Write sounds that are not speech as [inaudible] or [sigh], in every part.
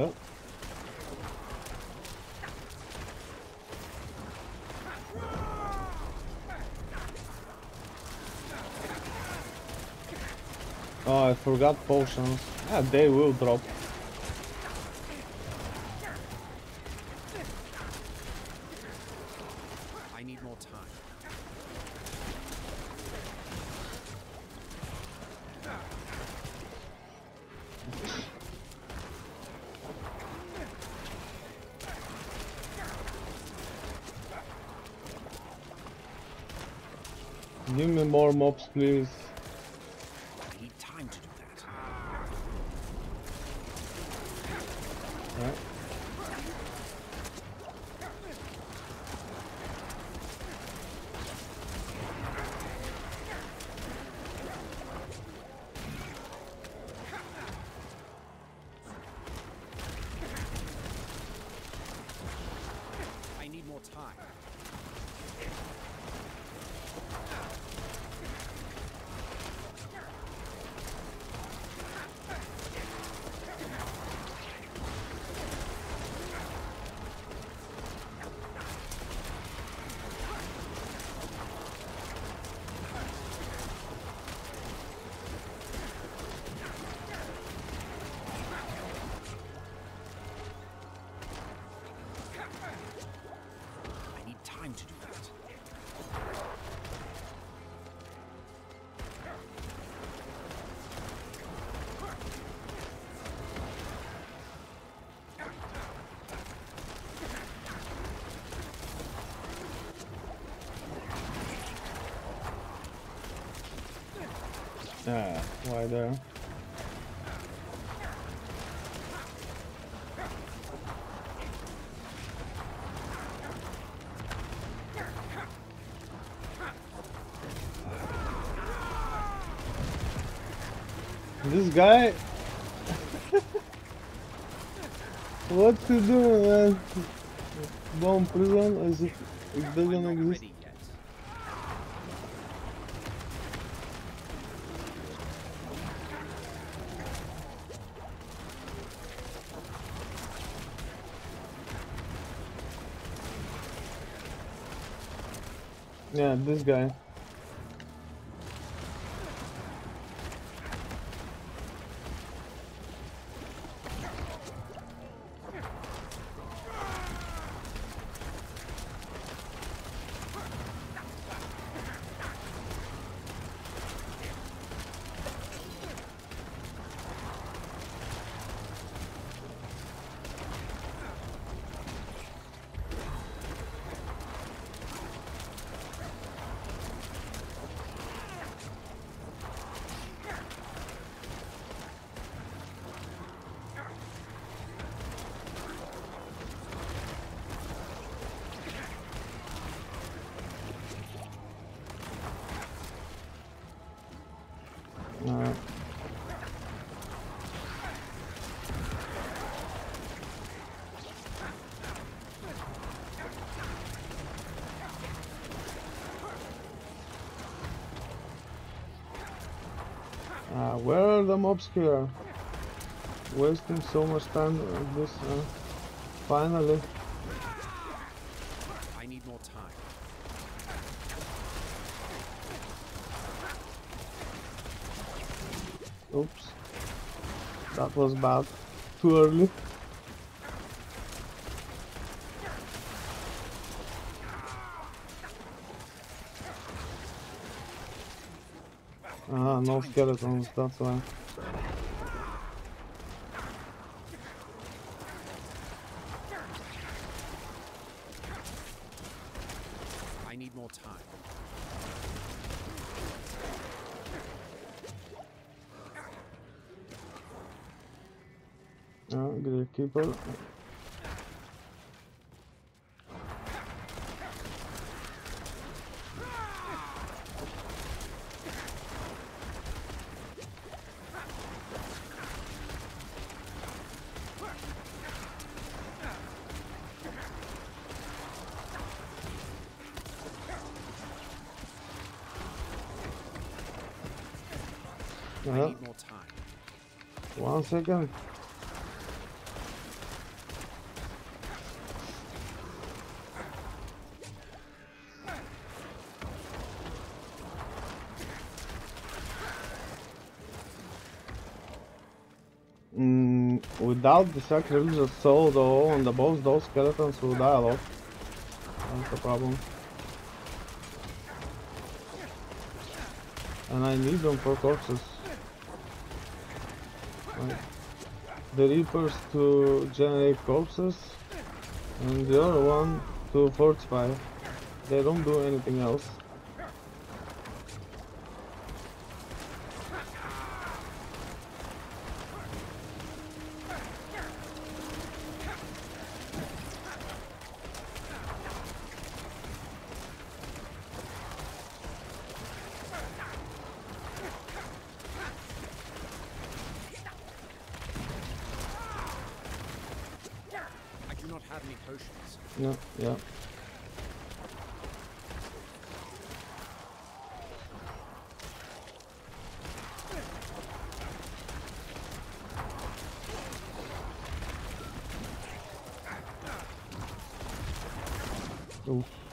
Oh. Oh, I forgot potions. Ah, they will drop. I need more time. Give me more mobs, please. I need time to do that. Right. Time to do that. Ah, why there? This guy [laughs] What to do man? Bone prison as if it doesn't exist. Yeah, this guy. Alright. Ah, where are the mobs here? Wasting so much time on this. Uh, finally. I need more time. Oops. That was bad. Too early. Ah, no skeletons, that's why. I need more time. Ah, Great Keeper. I need more time. One second. Mm, without the sacrilegious soul though on the boss those skeletons will die a lot. That's the problem. And I need them for corpses. The Reapers to generate corpses, and the other one to fortify. They don't do anything else. I do not have any potions. No, yeah. Oof.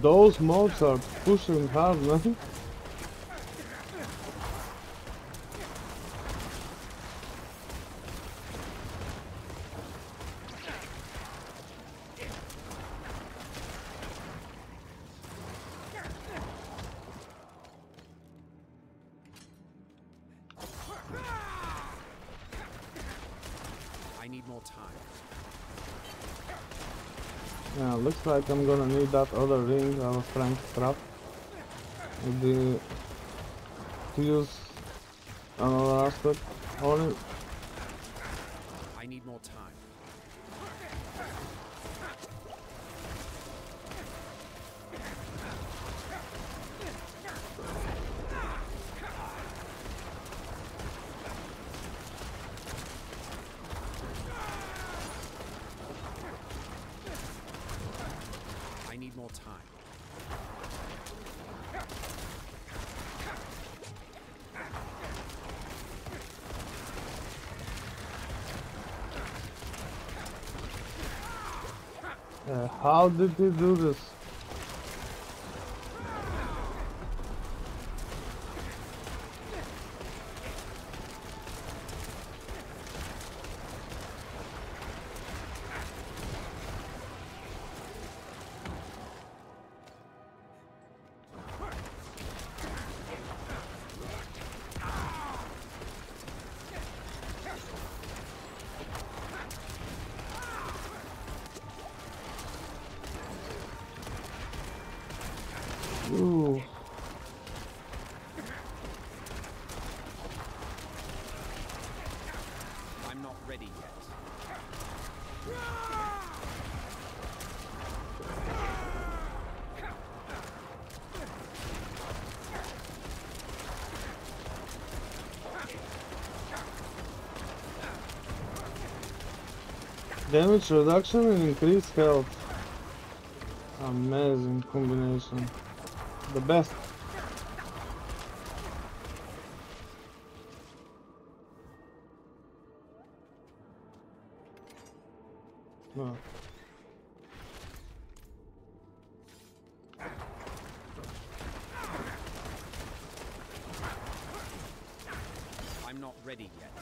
Those mobs are pushing hard, man. I need more time. Yeah, looks like I'm gonna need that other ring I was trying to trap. The to use another aspect on it. I need more time. Need more time. Uh, how did he do this? Ready yet. Damage reduction and increased health. Amazing combination. The best. No. I'm not ready yet.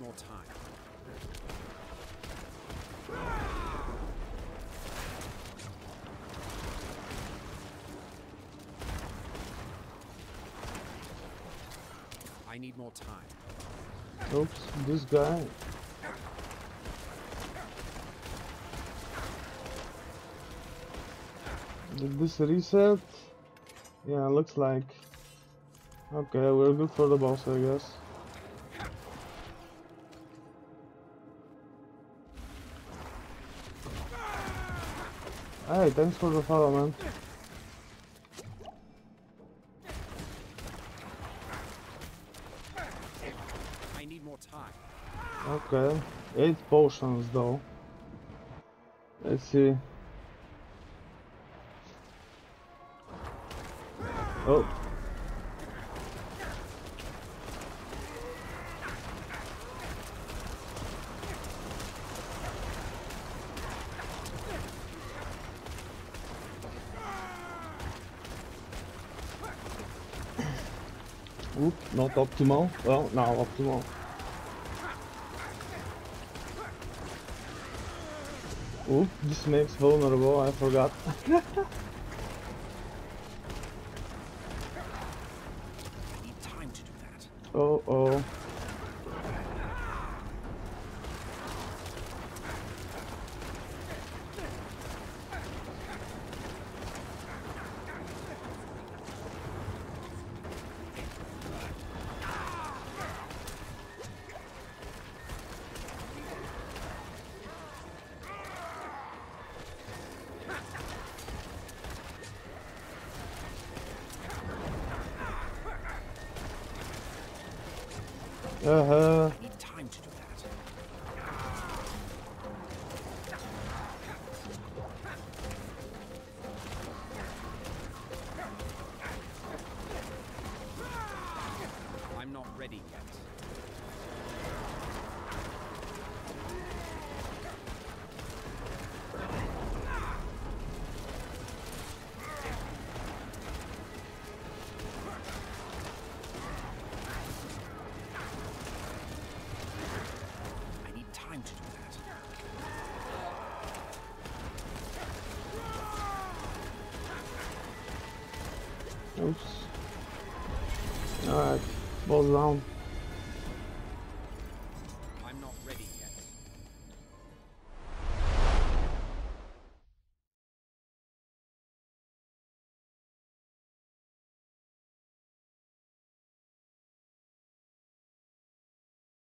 more time. I need more time. Oops, this guy. Did this reset? Yeah, looks like. Okay, we're good for the boss, I guess. Hey, thanks for the follow, man. Okay, eight potions though. Let's see. Oh. Oop, not optimal. Well, now optimal. Oop, this makes vulnerable, I forgot. I [laughs] need time to do that. oh oh. Uh-huh. Oops. Alright, balls down.